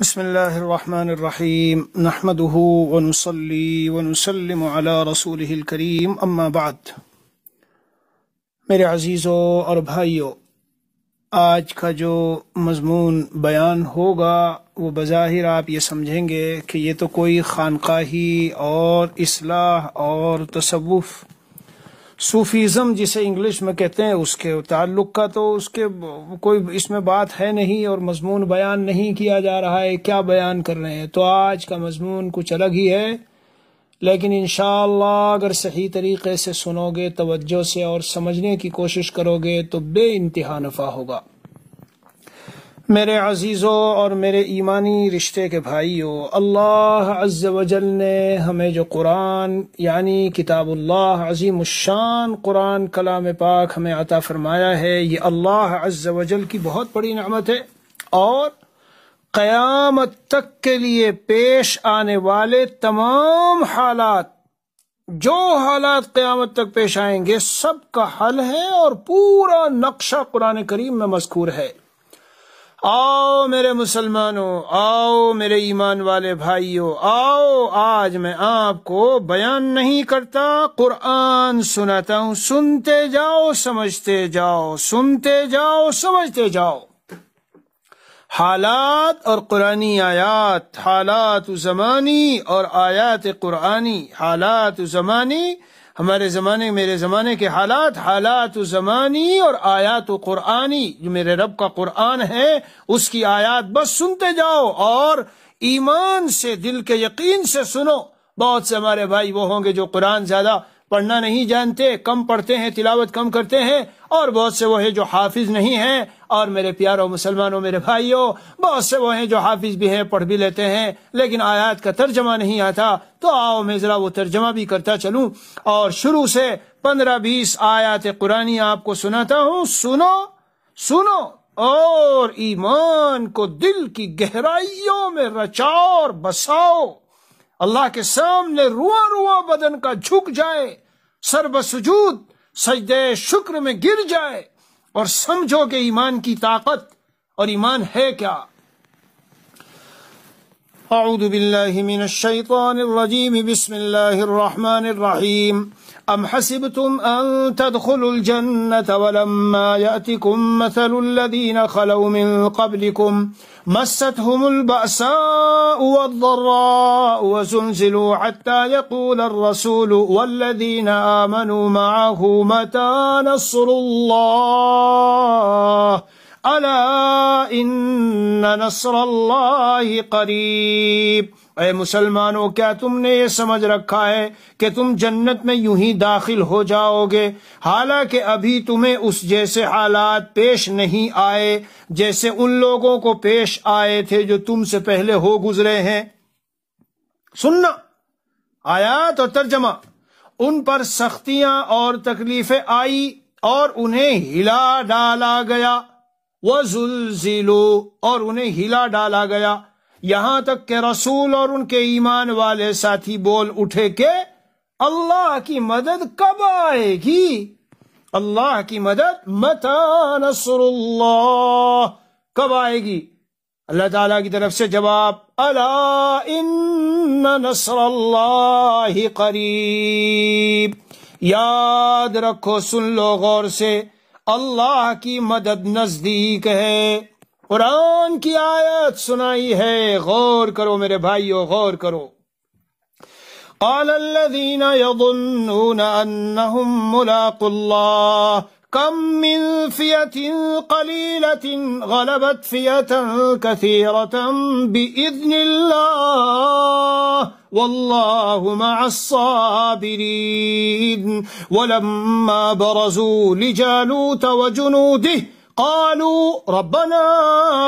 بسم اللہ الرحمن الرحیم نحمده ونصلي ونسلم على رسوله الكریم اما بعد۔ میرے عزیزوں اور بھائیوں آج کا جو مضمون بیان ہوگا، وہ بظاہر آپ یہ سمجھیں گے کہ یہ تو کوئی خانقاہی اور اصلاح اور تصوف صوفیزم جسے انگلش میں کہتے ہیں، اس کے تعلق کا تو اس کے کوئی اس میں بات ہے نہیں اور مضمون بیان نہیں کیا جا رہا ہے، کیا بیان کر رہے ہیں؟ تو آج کا مضمون کچھ الگ ہی ہے، لیکن انشاءاللہ اگر صحیح طریقے سے سنو گے، توجہ سے اور سمجھنے کی کوشش کرو گے، تو بے انتہا نفع ہوگا۔ میرے عزیزوں اور میرے ایمانی رشتے کے بھائیوں اللہ عز و جل نے ہمیں جو قرآن یعنی کتاب اللہ عظیم الشان قرآن کلام پاک ہمیں عطا فرمایا ہے، یہ اللہ عز و جل کی بہت بڑی نعمت ہے۔ اور قیامت تک کے لیے پیش آنے والے تمام حالات، جو حالات قیامت تک پیش آئیں گے، سب کا حل ہے اور پورا نقشہ قرآن کریم میں مذکور ہے۔ آؤ میرے مسلمانوں، آؤ میرے ایمان والے بھائیوں، آؤ، آج میں آپ کو بیان نہیں کرتا، قرآن سناتا ہوں۔ سنتے جاؤ، سمجھتے جاؤ، سنتے جاؤ، سمجھتے جاؤ۔ حالات اور قرآنی آیات، حالات زمانی اور آیات قرآنی، حالات زمانی ہمارے زمانے، میرے زمانے کے حالات حالات و زمانی اور آیات و قرآنی، جو میرے رب کا قرآن ہے، اس کی آیات بس سنتے جاؤ اور ایمان سے، دل کے یقین سے سنو۔ بہت سے ہمارے بھائی وہ ہوں گے جو قرآن زیادہ پڑھنا نہیں جانتے، کم پڑھتے ہیں، تلاوت کم کرتے ہیں، اور بہت سے وہ ہیں جو حافظ نہیں ہیں۔ اور میرے پیاروں مسلمانوں، میرے بھائیوں، بہت سے وہ ہیں جو حافظ بھی ہیں، پڑھ بھی لیتے ہیں، لیکن آیات کا ترجمہ نہیں آتا۔ تو آؤ میں ذرا وہ ترجمہ بھی کرتا چلوں۔ اور شروع سے پندرہ بیس آیات قرآن آپ کو سناتا ہوں۔ سنو سنو۔ اور ایمان کو دل کی گہرائیوں میں رچاؤ اور بساؤ۔ اللہ کے سامنے رواں رواں بدن کا جھک جائے، سر بسجود، سجدے شکر میں گر جائے، اور سمجھو کہ ایمان کی طاقت اور ایمان ہے کیا؟ اعوذ باللہ من الشیطان الرجیم، بسم اللہ الرحمن الرحیم۔ أم حسبتم أن تدخلوا الجنة ولما يأتكم مثل الذين خلوا من قبلكم مستهم البأساء والضراء وزنزلوا حتى يقول الرسول والذين آمنوا معه متى نصر الله؟ ألا إن نصر الله قريب. اے مسلمانوں، کیا تم نے یہ سمجھ رکھا ہے کہ تم جنت میں یوں ہی داخل ہو جاؤ گے؟ حالانکہ ابھی تمہیں اس جیسے حالات پیش نہیں آئے جیسے ان لوگوں کو پیش آئے تھے جو تم سے پہلے ہو گزرے ہیں۔ سننا، آیات اور ترجمہ، ان پر سختیاں اور تکلیفیں آئی اور انہیں ہلا ڈالا گیا۔ وہ اور انہیں ہلا ڈالا گیا۔ یہاں تک کہ رسول اور ان کے ایمان والے ساتھی بول اٹھے کہ اللہ کی مدد کب آئے گی؟ اللہ کی مدد متا نصر اللہ؟ کب آئے گی؟ اللہ تعالی کی طرف سے جواب اللہ ان نصر اللہ قریب۔ یاد رکھو، سن لو غور سے، اللہ کی مدد نزدیک ہے۔ قرآن کی آیت سنائی ہے، غور کرو میرے بھائیو، غور کرو۔ قال الذين يظنون أنهم ملاق الله كم من فئة قليلة غلبت فئة كثيرة بإذن الله والله مع الصابرين ولما برزوا لجالوت وجنوده قالوا ربنا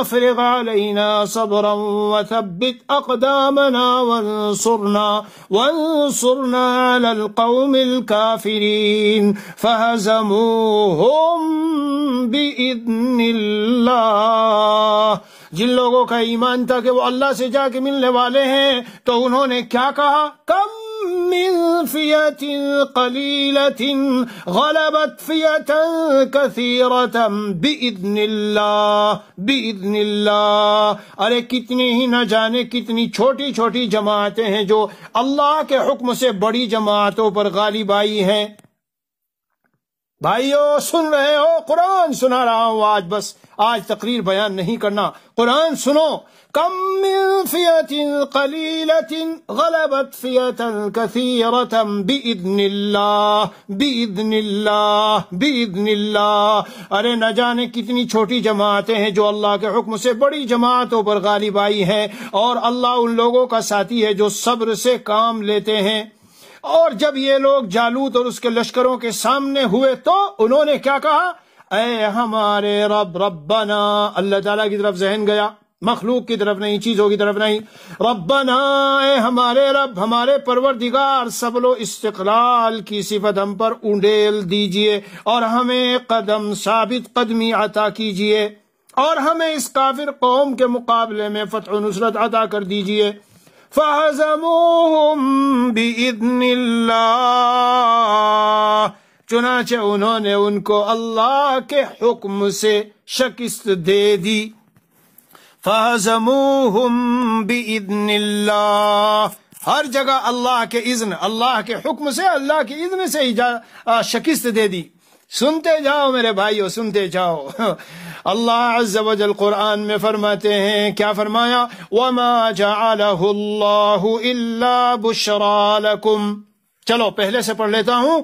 افرغ علينا صبرا وثبت أقدامنا وانصرنا وانصرنا على القوم الكافرين فهزموهم بإذن الله جن لوگوں کا ایمان تھا کہ وہ اللہ سے جا کے ملنے والے ہیں، تو انہوں نے کیا کہا؟ کم من فية قليلة غلبت فية كثيرة بإذن الله بإذن الله۔ ارے، کتنی ہی نہ جانے کتنی چھوٹی چھوٹی جماعتیں ہیں جو اللہ کے حکم سے بڑی جماعتوں پر غالب آئی ہیں۔ بھائیو، سن رہے ہو؟ قرآن سنا رہا ہوں آج، بس آج تقریر بیان نہیں کرنا۔ قرآن سنو۔ کم من فیت قلیلت غلبت فیتا کثیرتا بإذن اللہ بإذن اللہ بإذن اللہ۔ ارے، نہ جانے کتنی چھوٹی جماعتیں ہیں جو اللہ کے حکم سے بڑی جماعتوں پر غالب آئی ہیں اور اللہ ان لوگوں کا ساتھی ہے جو صبر سے کام لیتے ہیں۔ اور جب یہ لوگ جالوت اور اس کے لشکروں کے سامنے ہوئے تو انہوں نے کیا کہا؟ اے ہمارے رب، ربنا، اللہ تعالیٰ کی طرف ذہن گیا، مخلوق کی طرف نہیں، چیزوں کی طرف نہیں۔ ربنا، اے ہمارے رب، ہمارے پروردگار سبل و استقلال کی صفت ہم پر اونڈیل دیجیے اور ہمیں قدم ثابت، قدمی عطا کیجیے اور ہمیں اس کافر قوم کے مقابلے میں فتح و نصرت عطا کر دیجیے۔ فَهَزَمُوهُمْ بِإِذْنِ اللَّهِ. چنانچہ انہوں نے ان کو اللہ کے حکم سے شکست دے دی. فَهَزَمُوهُمْ بِإِذْنِ اللَّهِ. ہر جگہ اللہ کے اذن، اللہ کے حکم سے، اللہ کے اذن سے شکست دے دی. سنتے جاؤ میرے بھائیو، سنتے جاؤ۔ اللہ عز و جل قرآن میں فرماتے ہیں، کیا فرمایا؟ وَمَا جَعَلَهُ اللَّهُ إِلَّا بُشْرَى لَكُمْ۔ چلو پہلے سے پڑھ لیتا ہوں۔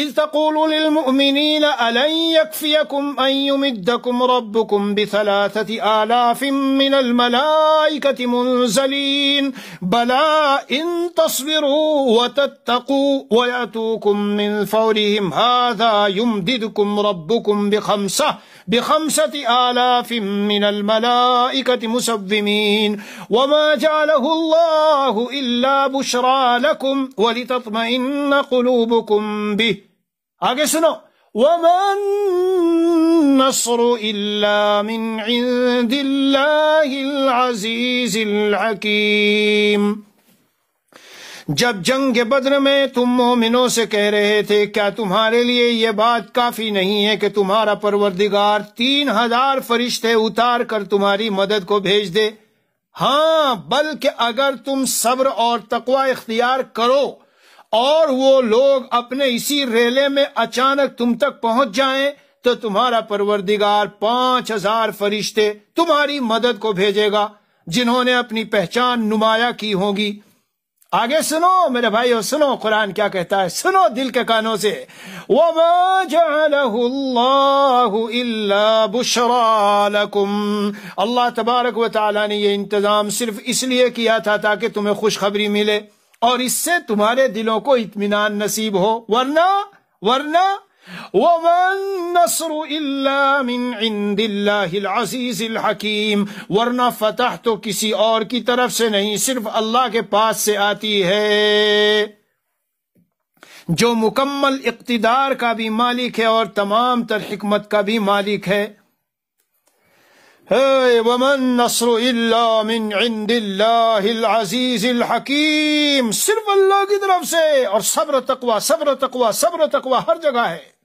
اذ تقول للمؤمنین الن يكفيكم ان يمدكم ربكم بثلاثه آلاف من الملائكه منزلين بلا ان تصبروا وتتقوا وياتوكم من فورهم هذا يمددكم ربكم بخمسه بخمسة آلاف من الملائكة مسبمين وما جعله الله إلا بشرى لكم ولتطمئن قلوبكم به. آگے سنو. وما النصر إلا من عند الله العزيز الحكيم. جب جنگ بدر میں تم مومنوں سے کہہ رہے تھے، کیا تمہارے لیے یہ بات کافی نہیں ہے کہ تمہارا پروردگار تین ہزار فرشتے اتار کر تمہاری مدد کو بھیج دے؟ ہاں بلکہ اگر تم صبر اور تقوی اختیار کرو اور وہ لوگ اپنے اسی ریلے میں اچانک تم تک پہنچ جائیں، تو تمہارا پروردگار پانچ ہزار فرشتے تمہاری مدد کو بھیجے گا، جنہوں نے اپنی پہچان نمایاں کی ہوگی آگے سنو میرے بھائیو، سنو قرآن کیا کہتا ہے؟ سنو دل کے کانوں سے۔ وَمَا جَعَلَهُ اللَّهُ إِلَّا بُشْرَى لَكُمْ۔ اللہ تبارک و تعالی نے یہ انتظام صرف اس لیے کیا تھا تاکہ تمہیں خوشخبری ملے اور اس سے تمہارے دلوں کو اطمینان نصیب ہو۔ ورنہ ورنہ ومن نصر الا من عند اللہ العزیز الحکیم ورنہ فتح تو کسی اور کی طرف سے نہیں، صرف اللہ کے پاس سے آتی ہے۔ جو مکمل اقتدار کا بھی مالک ہے اور تمام تر حکمت کا بھی مالک ہے۔ ومن نصر الا من عند اللہ العزیز الحکیم صرف اللہ کی طرف سے، اور صبر تقوی صبر تقوی صبر تقوی ہر جگہ ہے۔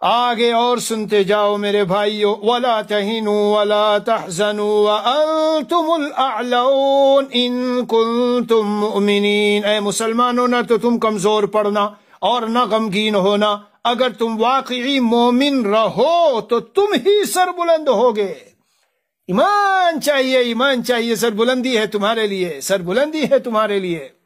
آگے اور سنتے جاؤ میرے بھائیو، ولا تهنوا ولا تحزنوا وانتم الاعلون ان كنتم مؤمنین۔ اے مسلمانوں، نہ تو تم کمزور پڑنا اور نہ غمگین ہونا۔ اگر تم واقعی مومن رہو تو تم ہی سر بلند ہوگے۔ ایمان چاہیے ایمان چاہیے سر بلندی ہے تمہارے لیے سر بلندی ہے تمہارے لیے۔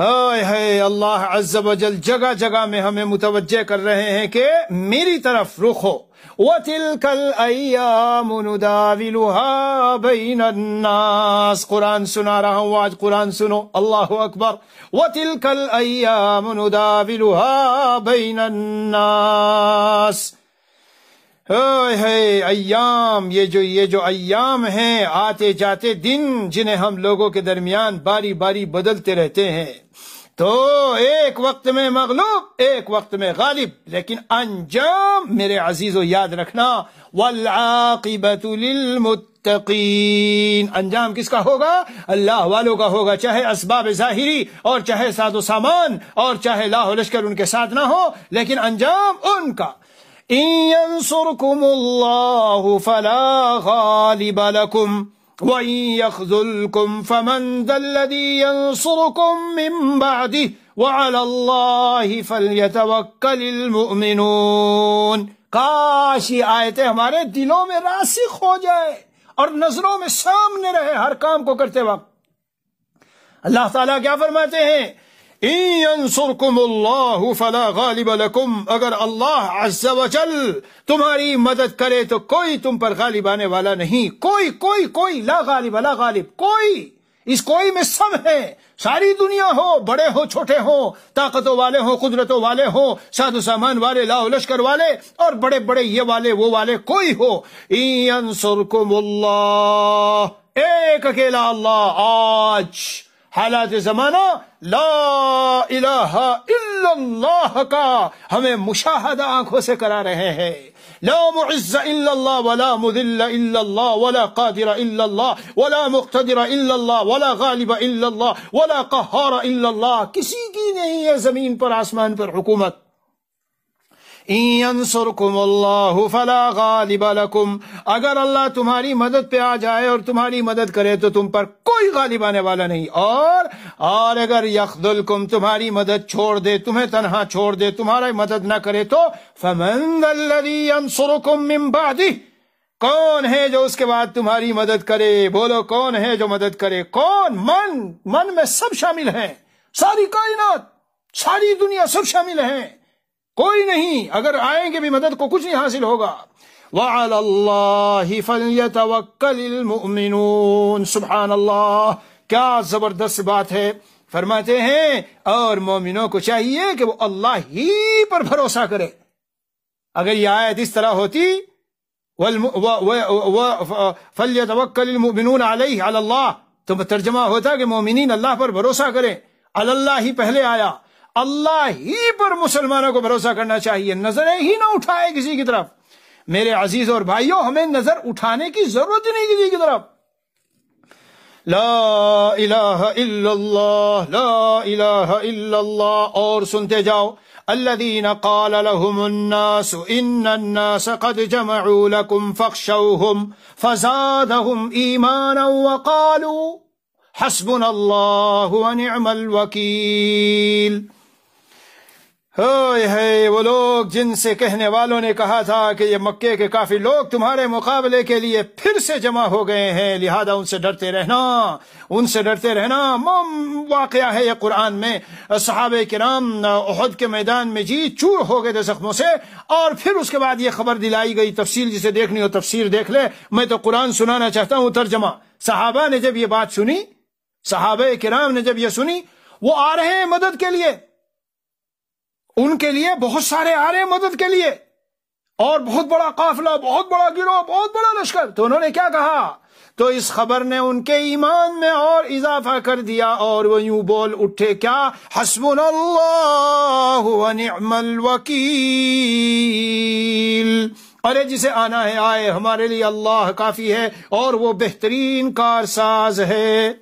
ہائے ہائے، اللہ عز و جل جگہ جگہ میں ہمیں متوجہ کر رہے ہیں کہ میری طرف رخ ہو۔ وَتِلْكَ الْأَيَّامُ نُدَاوِلُهَا بَيْنَ النَّاسِ۔ قرآن سنا رہا ہوں، آج قرآن سنو۔ اللہ اکبر۔ وَتِلْكَ الْأَيَّامُ نُدَاوِلُهَا بَيْنَ النَّاسِ۔ ایام، یہ جو یہ جو ایام ہیں، آتے جاتے دن جنہیں ہم لوگوں کے درمیان باری باری بدلتے رہتے ہیں۔ تو ایک وقت میں مغلوب، ایک وقت میں غالب۔ لیکن انجام میرے عزیز و یاد رکھنا والعاقبت للمتقین انجام کس کا ہوگا؟ اللہ والوں کا ہوگا، چاہے اسباب ظاہری اور چاہے ساد و سامان اور چاہے لاہ لشکر ان کے ساتھ نہ ہو، لیکن انجام ان کا۔ ينصركم الله فلا غالب لكم۔ وإن يَخْذُلْكُمْ فَمَنْ ذَا الَّذِي ينصركم مِنْ بَعْدِهِ وَعَلَى اللَّهِ فَلْيَتَوَكَّلِ الْمُؤْمِنُونَ۔ کاش یہ آیتیں ہمارے دلوں میں راسخ ہو جائے اور نظروں میں سامنے رہے ہر کام کو کرتے وقت۔ اللہ تعالیٰ کیا فرماتے ہیں؟ ينصركم اللہ فلا غالب لكم۔ اگر اللہ عز و جل تمہاری مدد کرے تو کوئی تم پر غالب آنے والا نہیں۔ کوئی کوئی کوئی، لا غالب لا غالب، کوئی۔ اس کوئی میں سب ہے۔ ساری دنیا ہو، بڑے ہو، چھوٹے ہو، طاقتوں والے ہو، قدرتوں والے ہو ساد و سامان والے لا لشکر والے اور بڑے بڑے یہ والے، وہ والے کوئی ہو۔ ينصركم اللہ ایک اکیلا اللہ آج۔ حالات زمانہ لا الہ الا اللہ کا ہمیں مشاہدہ آنکھوں سے کرا رہے ہیں۔ لا معز الا اللہ ولا مذل الا اللہ ولا قادر الا اللہ ولا مقتدر الا اللہ ولا غالب الا اللہ ولا قہار الا اللہ۔ کسی کی نہیں ہے زمین پر آسمان پر حکومت۔ اللہ فلا غالب لکم۔ اگر اللہ تمہاری مدد پہ آ جائے اور تمہاری مدد کرے تو تم پر کوئی غالب آنے والا نہیں۔ اور اور اگر یخذلکم تمہاری مدد چھوڑ دے، تمہیں تنہا چھوڑ دے تمہاری مدد نہ کرے تو فمن الذي ينصركم من بعده کون ہے جو اس کے بعد تمہاری مدد کرے؟ بولو کون ہے جو مدد کرے؟ کون؟ من۔ من میں سب شامل ہیں۔ ساری کائنات، ساری دنیا سب شامل ہیں۔ کوئی نہیں، اگر آئیں گے بھی مدد کو کچھ نہیں حاصل ہوگا۔ وَعَلَى اللَّهِ فَلْيَتَوَكَّلِ الْمُؤْمِنُونَ۔ سبحان اللہ کیا زبردست بات ہے۔ فرماتے ہیں، اور مومنوں کو چاہیے کہ وہ اللہ ہی پر بھروسہ کرے۔ اگر یہ آیت اس طرح ہوتی فَلْيَتَوَكَّلِ الْمُؤْمِنُونَ عَلَيْهِ، عَلَى اللَّهِ۔ تو ترجمہ ہوتا کہ مومنین اللہ پر بھروسہ کریں۔ اللہ ہی پہلے آیا۔ اللہ ہی پر مسلمانوں کو بھروسہ کرنا چاہیے۔ نظریں ہی نہ اٹھائے کسی کی طرف۔ میرے عزیز اور بھائیوں، ہمیں نظر اٹھانے کی ضرورت نہیں کسی کی طرف۔ لا الہ الا اللہ، لا الہ الا اللہ، اور سنتے جاؤ۔ الذين قال لهم الناس، ان الناس قد جمعوا لكم فاخشوهم فزادهم ايمانا وقالوا حسبنا الله ونعم الوكيل ہے وہ لوگ جن سے کہنے والوں نے کہا تھا کہ یہ مکے کے کافی لوگ تمہارے مقابلے کے لیے پھر سے جمع ہو گئے ہیں، لہذا ان سے ڈرتے رہنا، ان سے ڈرتے رہنا واقعہ ہے یہ قرآن میں۔ صحابہ کرام احد کے میدان میں جی چور ہو گئے تھے زخموں سے، اور پھر اس کے بعد یہ خبر دلائی گئی، تفصیل جسے دیکھنی ہو تفسیر دیکھ لے۔ میں تو قرآن سنانا چاہتا ہوں، ترجمہ۔ صحابہ نے جب یہ بات سنی، صحابہ کرام نے جب یہ سنی، وہ آ رہے ہیں مدد کے لیے۔ ان کے لیے بہت سارے آ رہے ہیں مدد کے لیے اور بہت بڑا قافلہ، بہت بڑا گروہ، بہت بڑا لشکر۔ تو انہوں نے کیا کہا؟ تو اس خبر نے ان کے ایمان میں اور اضافہ کر دیا اور وہ یوں بول اٹھے، کیا؟ حسبنا اللہ ونعم الوکیل۔ ارے، جسے آنا ہے، آئے، ہمارے لیے اللہ کافی ہے اور وہ بہترین کار ساز ہے۔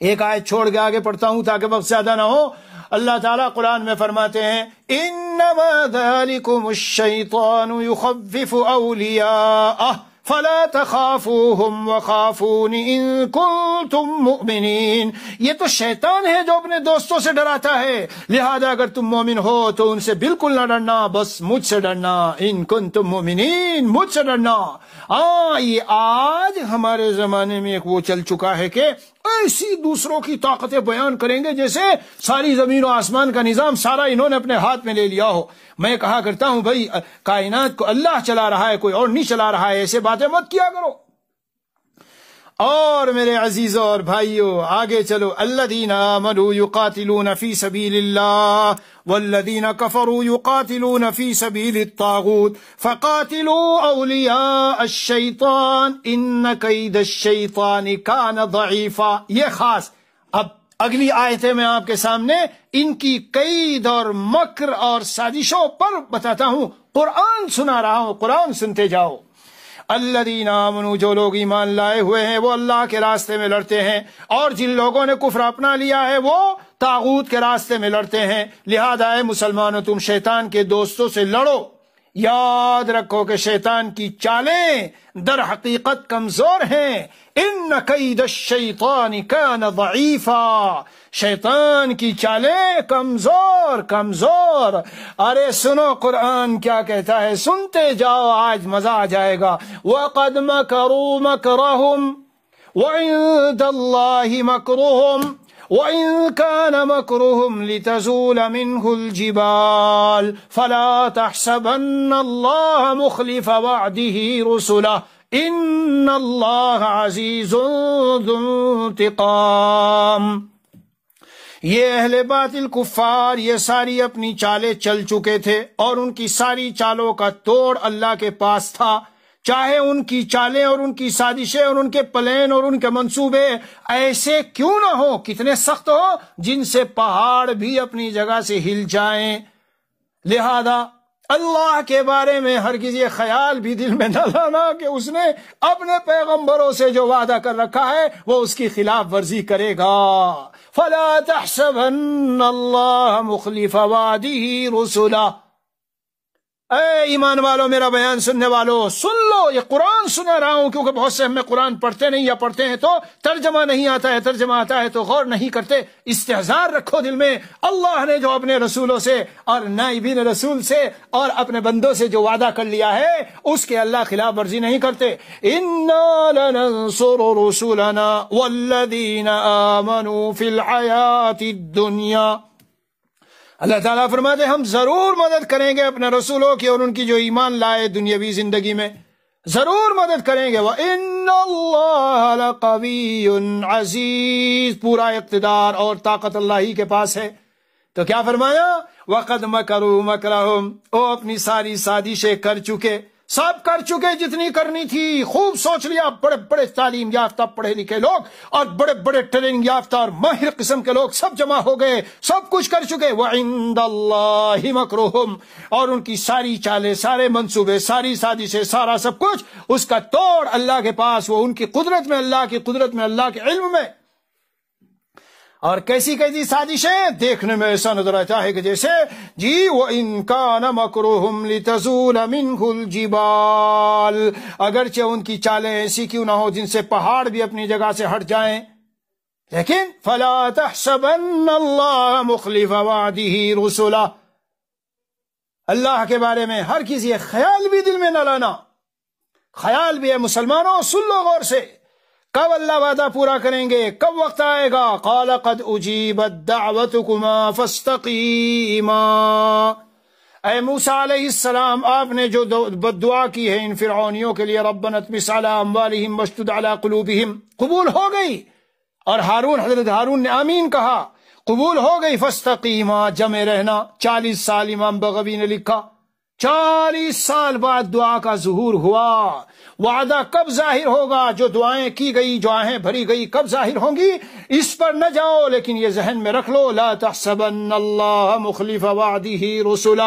ایک آئے چھوڑ کے آگے پڑھتا ہوں تاکہ وقت زیادہ نہ ہو۔ اللہ تعالیٰ قرآن میں فرماتے ہیں، انما ذالکم الشیطان یخفف اولیاء فلا تخافوهم وخافون ان کنتم مؤمنین۔ یہ تو شیطان ہے جو اپنے دوستوں سے ڈراتا ہے، لہذا اگر تم مومن ہو تو ان سے بالکل نہ ڈرنا، بس مجھ سے ڈرنا۔ ان کنتم مؤمنین، مجھ سے ڈرنا۔ ہاں یہ آج ہمارے زمانے میں ایک وہ چل چکا ہے کہ ایسی دوسروں کی طاقتیں بیان کریں گے جیسے ساری زمین و آسمان کا نظام سارا انہوں نے اپنے ہاتھ میں لے لیا ہو۔ میں کہا کرتا ہوں بھائی، کائنات کو اللہ چلا رہا ہے، کوئی اور نہیں چلا رہا ہے، ایسے باتیں مت کیا کرو۔ اور میرے عزیزوں اور بھائیوں آگے چلو۔ الذین آمنوا یقاتلون فی سبیل اللہ والذین کفروا یقاتلون فی سبیل الطاغوت فقاتلوا اولیاء الشیطان ان قید الشیطان کان ضعیفا۔ یہ خاص۔ اب اگلی آیتیں میں آپ کے سامنے۔ ان کی قید اور مکر اور سازشوں پر بتاتا ہوں۔ قرآن سنا رہا ہوں۔ قرآن سنتے جاؤ۔ اللہ آمنو جو لوگ ایمان لائے ہوئے ہیں، وہ اللہ کے راستے میں لڑتے ہیں۔ اور جن لوگوں نے کفر اپنا لیا ہے، وہ تاغوت کے راستے میں لڑتے ہیں۔ لہذا اے مسلمانوں، تم شیطان کے دوستوں سے لڑو۔ یاد رکھو کہ شیطان کی چالیں در حقیقت کمزور ہیں۔ ان قید الشیطان کان ضعیفا۔ شیطان کی چالیں کمزور کمزور۔ ارے سنو قرآن کیا کہتا ہے؟ سنتے جاؤ، آج مزہ آ جائے گا۔ وَقَدْ مَكَرُوا مَكْرَهُمْ وَعِنْدَ اللَّهِ مَكْرُهُمْ۔ وَإِن كَانَ مَكْرُهُمْ لِتَزُولَ مِنْهُ الْجِبَالِ فَلَا تَحْسَبَنَّ اللَّهَ مُخْلِفَ وَعْدِهِ رُسُلَهُ إِنَّ اللَّهَ عَزِيزٌ ذُو انتقام۔ یہ اہل باطل کفار یہ ساری اپنی چالیں چل چکے تھے اور ان کی ساری چالوں کا توڑ اللہ کے پاس تھا۔ چاہے ان کی چالیں اور ان کی سازشیں اور ان کے پلین اور ان کے منصوبے ایسے کیوں نہ ہو کتنے سخت ہو جن سے پہاڑ بھی اپنی جگہ سے ہل جائیں۔ لہذا اللہ کے بارے میں ہر کسی خیال بھی دل میں نہ لانا کہ اس نے اپنے پیغمبروں سے جو وعدہ کر رکھا ہے وہ اس کی خلاف ورزی کرے گا۔ فلا تحسبن اللہ مخلف وعده رسولہ اے ایمان والو، میرا بیان سننے والو، سن لو، یہ قرآن سنا رہا ہوں، کیونکہ بہت سے ہمیں قرآن پڑھتے نہیں یا پڑھتے ہیں تو ترجمہ نہیں آتا ہے، ترجمہ آتا ہے تو غور نہیں کرتے استحزار رکھو دل میں۔ اللہ نے جو اپنے رسولوں سے اور نائبین رسول سے اور اپنے بندوں سے جو وعدہ کر لیا ہے، اس کے اللہ خلاف ورزی نہیں کرتے۔ لننصر رسولنا والذین آمنوا فی الحیات الدنیا اللہ تعالیٰ فرماتے ہم ضرور مدد کریں گے اپنے رسولوں کی اور ان کی جو ایمان لائے دنیاوی زندگی میں۔ ضرور مدد کریں گے۔ عزیز پورا اقتدار اور طاقت اللہ ہی کے پاس ہے۔ تو کیا فرمایا؟ وقد مکرو مکرہم او اپنی ساری سازشیں کر چکے۔ سب کر چکے جتنی کرنی تھی۔ خوب سوچ لیا۔ بڑے بڑے تعلیم یافتہ پڑھے لکھے لوگ اور بڑے بڑے ٹریننگ یافتہ اور ماہر قسم کے لوگ سب جمع ہو گئے۔ سب کچھ کر چکے۔ وہ اللہ مکروہم اور ان کی ساری چالیں، سارے منصوبے، ساری سازشیں، سارا سب کچھ اس کا توڑ اللہ کے پاس، وہ ان کی قدرت میں، اللہ کی قدرت میں، اللہ کے علم میں۔ اور کیسی کیسی سازشیں دیکھنے میں ایسا نظر آتا ہے کہ جیسے جی وہ ان کا نمکروہم لتزول منہ الجبال۔ اگرچہ ان کی چالیں ایسی کیوں نہ ہو جن سے پہاڑ بھی اپنی جگہ سے ہٹ جائیں۔ لیکن، فلا تحسبن اللہ مخلف وعده رسولہ اللہ کے بارے میں ہر کسی خیال بھی دل میں نہ لانا۔ خیال بھی ہے مسلمانوں، سن لو غور سے۔ کب اللہ وعدہ پورا کریں گے؟ کب وقت آئے گا؟ قال قد اجیبت دعوتکما فاستقیما۔ اے موسیٰ علیہ السلام، آپ نے جو بد دعا کی ہے ان فرعونیوں کے لیے، ربنا اتمس علی اموالہم وشتد علی قلوبہم۔ قبول ہو گئی؟ اور ہارون، حضرت ہارون نے آمین کہا۔ قبول ہو گئی؟ فاستقیما، جمع رہنا۔ چالیس سال امام بغوی نے لکھا۔ چالیس سال بعد دعا کا ظہور ہوا۔ وعدہ کب ظاہر ہوگا؟ جو دعائیں کی گئی، جو آہیں بھری گئی، کب ظاہر ہوں گی؟ اس پر نہ جاؤ، لیکن یہ ذہن میں رکھ لو۔ لا تحسبن اللہ مخلف وعدہ رسولہ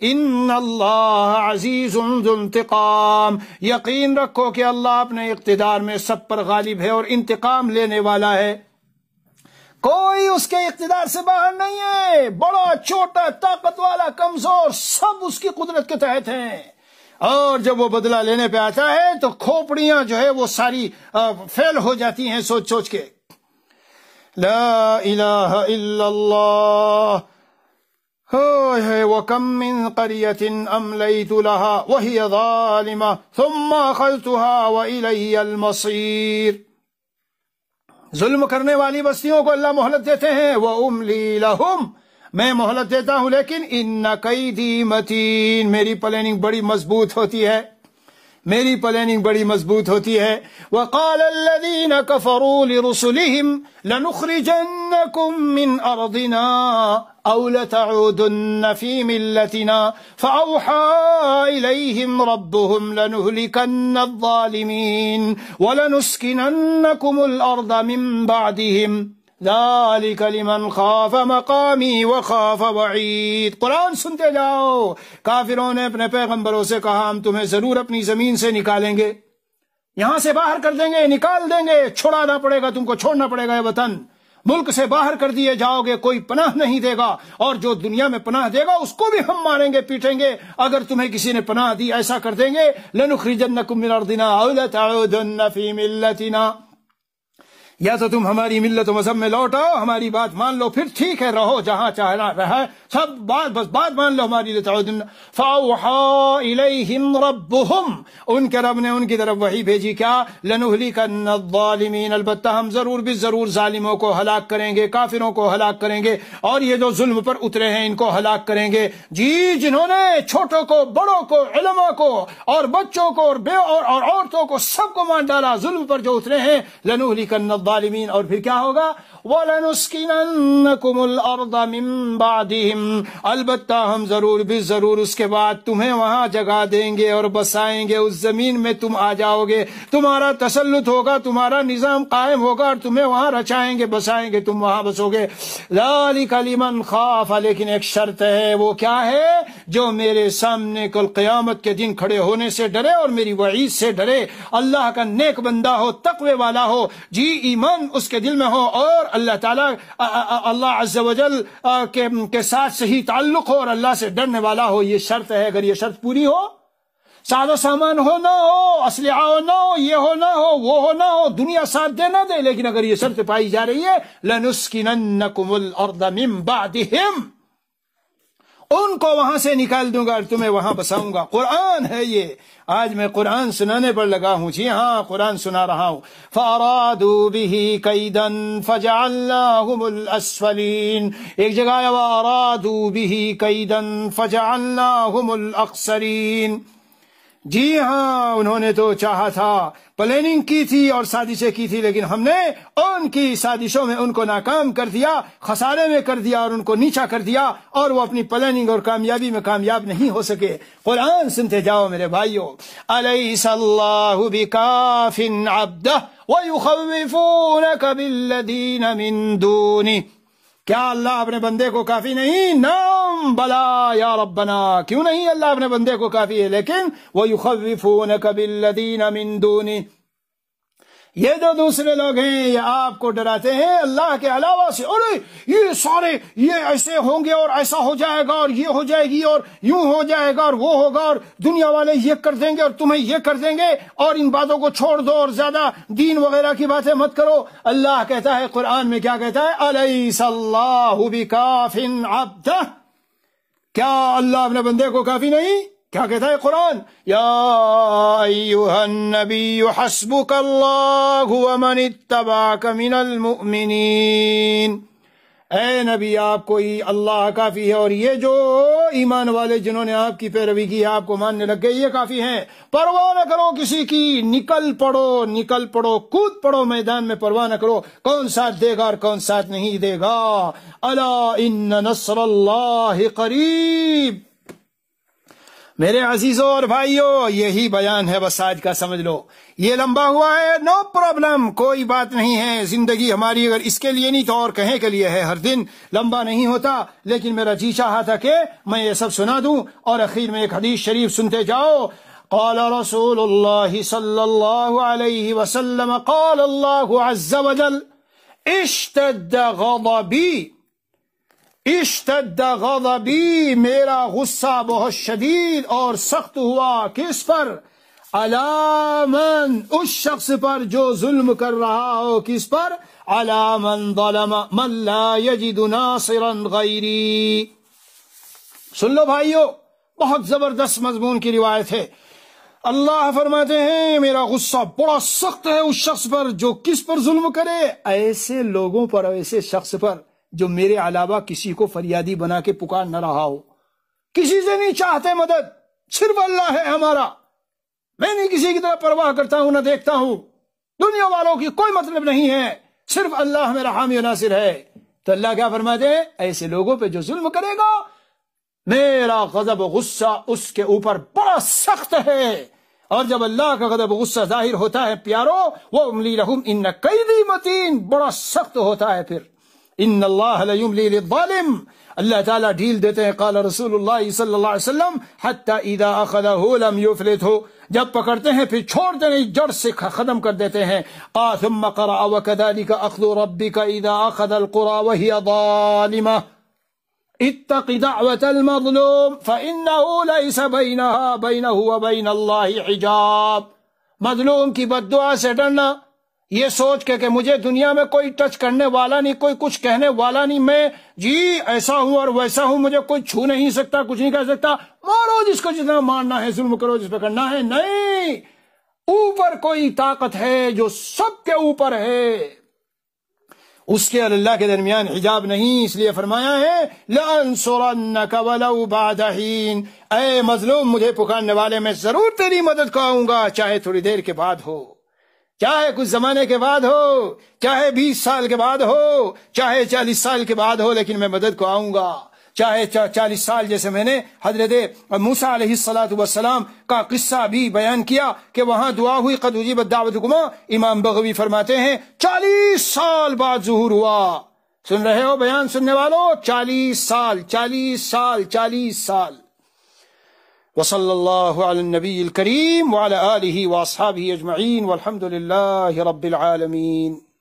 ان اللہ عزیز ذو انتقام۔ یقین رکھو کہ اللہ اپنے اقتدار میں سب پر غالب ہے اور انتقام لینے والا ہے۔ کوئی اس کے اقتدار سے باہر نہیں ہے۔ بڑا چھوٹا طاقت والا کمزور سب اس کی قدرت کے تحت ہیں۔ اور جب وہ بدلہ لینے پہ آتا ہے تو کھوپڑیاں جو ہے وہ ساری فیل ہو جاتی ہیں سوچ سوچ کے۔ لا الہ الا اللہ۔ وَكَم مِّن قَرِيَةٍ أَمْلَيْتُ لَهَا وَهِيَ ظَالِمَةٌ ثُمَّ أَخَذْتُهَا وَإِلَيَّ الْمَصِيرُ ظلم کرنے والی بستیوں کو اللہ محلت دیتے ہیں۔ وہ املی لہم میں محلت دیتا ہوں، لیکن ان قیدی متین میری پلاننگ بڑی مضبوط ہوتی ہے۔ میری پلاننگ بڑی مضبوط ہوتی ہے۔ وقال الذين كفروا لرسلهم لنخرجنكم من ارضنا او لتعودن في ملتنا فاوحى اليهم ربهم لنهلكن الظالمين ولنسكننكم الارض من بعدهم ذالک لمن خاف مقامی وخاف وعید قرآن سنتے جاؤ۔ کافروں نے اپنے پیغمبروں سے کہا، ہم تمہیں ضرور اپنی زمین سے نکالیں گے۔ یہاں سے باہر کر دیں گے، نکال دیں گے۔ چھوڑانا پڑے گا، تم کو چھوڑنا پڑے گا یہ وطن۔ ملک سے باہر کر دیے جاؤ گے، کوئی پناہ نہیں دے گا۔ اور جو دنیا میں پناہ دے گا، اس کو بھی ہم ماریں گے، پیٹیں گے۔ اگر تمہیں کسی نے پناہ دی، ایسا کر دیں گے۔ لنخرجنکم من ارضنا او لتعودن فی ملتنا۔ یا تو تم ہماری ملت و مذہب میں لوٹ آؤ ہماری بات مان لو پھر ٹھیک ہے رہو جہاں چاہنا رہا سب بات بس بات مان لو ہماری فاوحا الیہم ربہم ان کے رب نے ان کی طرف وہی بھیجی۔ کیا؟ لنہلکن الظالمین البتہ ہم ضرور بھی ضرور ظالموں کو ہلاک کریں گے کافروں کو ہلاک کریں گے۔ اور یہ جو ظلم پر اترے ہیں ان کو ہلاک کریں گے۔ جی جنہوں نے چھوٹوں کو بڑوں کو علماء کو اور بچوں کو اور بے اور, اور عورتوں کو سب کو مان ڈالا ظلم پر جو اترے ہیں لنہلکن الظالمین۔ اور پھر کیا ہوگا؟ وَلَنُسْكِنَنَّكُمُ الْأَرْضَ مِن بَعْدِهِمْ۔ البتہ ہم ضرور بھی ضرور اس کے بعد تمہیں وہاں جگہ دیں گے اور بسائیں گے۔ اس زمین میں تم آ جاؤ گے۔ تمہارا تسلط ہوگا، تمہارا نظام قائم ہوگا اور تمہیں وہاں رچائیں گے، بسائیں گے، تم وہاں بسو گے۔ ذَلِكَ لِمَنْ خَافَ۔ لیکن ایک شرط ہے، وہ کیا ہے؟ جو میرے سامنے کل قیامت کے دن کھڑے ہونے سے ڈرے اور میری وعید سے ڈرے۔ اللہ کا نیک بندہ ہو، تقوی والا ہو۔ جی ایمان اس کے دل میں ہو اور اللہ تعالیٰ اللہ عز و جل کے ساتھ صحیح تعلق ہو اور اللہ سے ڈرنے والا ہو، یہ شرط ہے، اگر یہ شرط پوری ہو سادہ سامان ہو نہ ہو اسلحہ ہو نہ ہو، یہ ہو نہ ہو، وہ ہو نہ ہو، دنیا ساتھ دے نہ دے، لیکن اگر یہ شرط پائی جا رہی ہے لَنُسْكِنَنَّكُمُ الْأَرْضَ مِن بَعْدِهِمْ ان کو وہاں سے نکال دوں گا اور تمہیں وہاں بساؤں گا۔ قرآن ہے یہ۔ آج میں قرآن سنانے پر لگا ہوں۔ جی ہاں قرآن سنا رہا ہوں۔ فَأَرَادُوا بِهِ قَيْدًا فَجَعَلْنَاهُمُ الْأَسْفَلِينَ۔ ایک جگہ وَأَرَادُوا بِهِ قَيْدًا فَجَعَلْنَاهُمُ الْأَقْصَرِينَ جی ہاں انہوں نے تو چاہا تھا پلاننگ کی تھی اور سازشیں کی تھی، لیکن ہم نے ان کی سازشوں میں ان کو ناکام کر دیا، خسارے میں کر دیا اور ان کو نیچا کر دیا اور وہ اپنی پلاننگ اور کامیابی میں کامیاب نہیں ہو سکے۔ قرآن سنتے جاؤ میرے بھائیو۔ علیہ اللہ بکاف عبدہ ویخوفونک بالذین من دونی کیا اللہ اپنے بندے کو کافی نہیں؟ نام بلا یا ربنا، کیوں نہیں اللہ اپنے بندے کو کافی ہے؟ لیکن وہ یہ جو دوسرے لوگ ہیں، یہ آپ کو ڈراتے ہیں۔ اللہ کے علاوہ سے، ارے، یہ سارے یہ ایسے ہوں گے اور ایسا ہو جائے گا اور یہ ہو جائے گی اور یوں ہو جائے گا اور وہ ہوگا اور دنیا والے یہ کر دیں گے اور تمہیں یہ کر دیں گے اور ان باتوں کو چھوڑ دو اور زیادہ دین وغیرہ کی باتیں مت کرو۔ اللہ کہتا ہے، قرآن میں کیا کہتا ہے؟ علیہ اللہ کیا اللہ اپنے بندے کو کافی نہیں؟ کیا کہتا ہے قرآن؟ یا ایوہا النبی حسبک اللہ ومن اتباک من المؤمنین۔ اے نبی، آپ کو اللہ کافی ہے اور یہ جو ایمان والے جنہوں نے آپ کی پیروی کی، آپ کو ماننے لگ گئے، یہ کافی ہیں۔ پرواہ نہ کرو کسی کی، نکل پڑو نکل پڑو، کود پڑو میدان میں، پرواہ نہ کرو۔ کون ساتھ دے گا اور کون ساتھ نہیں دے گا؟ اللہ ان نصر اللہ قریب۔ میرے عزیزوں اور بھائیوں، یہی بیان ہے، بس آج کا سمجھ لو۔ یہ لمبا ہوا ہے نو پرابلم کوئی بات نہیں ہے۔ زندگی ہماری اگر اس کے لیے نہیں تو اور کہیں کے لیے ہے۔ ہر دن لمبا نہیں ہوتا، لیکن میرا جی چاہا تھا کہ میں یہ سب سنا دوں اور اخیر میں ایک حدیث شریف سنتے جاؤ۔ قال رسول اللہ صلی اللہ علیہ وسلم، قال اللہ عز وجل، اشتد غضبی اشتد غضبی، میرا غصہ بہت شدید اور سخت ہوا، کس پر؟ علامن اس شخص پر جو ظلم کر رہا ہو، کس پر؟ علامن ظلم من لا يجد ناصرا غیری۔ سن لو بھائیو، بہت زبردست مضمون کی روایت ہے۔ اللہ فرماتے ہیں، میرا غصہ بڑا سخت ہے، اس شخص پر جو کس پر ظلم کرے؟ ایسے لوگوں پر، ایسے شخص پر۔ جو میرے علاوہ کسی کو فریادی بنا کے پکار نہ رہا ہو۔ کسی سے نہیں چاہتے مدد، صرف اللہ ہے ہمارا۔ میں نہیں کسی کی طرح پرواہ کرتا ہوں، نہ دیکھتا ہوں۔ دنیا والوں کی کوئی مطلب نہیں ہے، صرف اللہ میرا حامی و ناصر ہے۔ تو اللہ کیا فرما دے ایسے لوگوں پہ جو ظلم کرے گا، میرا غضب و غصہ اس کے اوپر بڑا سخت ہے۔ اور جب اللہ کا غضب و غصہ ظاہر ہوتا ہے، پیارو، وہ املی رحم ان قیدی متین، بڑا سخت ہوتا ہے پھر۔ ان اللہ لیملی للظالم اللہ تعالیٰ ڈھیل دیتے ہیں، قال رسول اللہ صلی اللہ علیہ وسلم، حتی اذا اخذہ لم یفلتہو. جب پکڑتے ہیں، پھر چھوڑتے نہیں جڑ سے ختم کر دیتے ہیں قا ثم قرأ وكذلك اخذ ربك اذا اخذ القرى وهي ظالمة اتق دعوة المظلوم فإنه ليس بينها بينه وبين الله حجاب۔ مظلوم کی بد دعا سے ڈرنا یہ سوچ کے کہ مجھے دنیا میں کوئی ٹچ کرنے والا نہیں، کوئی کچھ کہنے والا نہیں، میں جی ایسا ہوں اور ویسا ہوں، مجھے کوئی چھو نہیں سکتا، کچھ نہیں کہہ سکتا۔ مارو جس کو جتنا مارنا ہے، ظلم کرو جس پہ کرنا ہے۔ نہیں، اوپر کوئی طاقت ہے جو سب کے اوپر ہے۔ اس کے اللہ کے درمیان حجاب نہیں، اس لیے فرمایا ہے، لَأَنصُرَنَّكَ وَلَوْ بَعْدَ حِينَ۔ اے مظلوم، مجھے پکارنے والے، میں ضرور تیری مدد کو آؤں گا، چاہے تھوڑی دیر کے بعد ہو۔ چاہے کچھ زمانے کے بعد ہو، چاہے بیس سال کے بعد ہو، چاہے چالیس سال کے بعد ہو، لیکن میں مدد کو آؤں گا۔ چاہے چالیس سال جیسے میں نے حضرت موسا علیہ السلاۃ والسلام کا قصہ بھی بیان کیا کہ وہاں دعا ہوئی، قد اجیب دعوت گما امام بغوی فرماتے ہیں، چالیس سال بعد ظہور ہوا۔ سن رہے ہو بیان سننے والوں چالیس سال چالیس سال چالیس سال۔ وصلى الله على النبي الكريم وعلى آله وأصحابه أجمعين والحمد لله رب العالمين.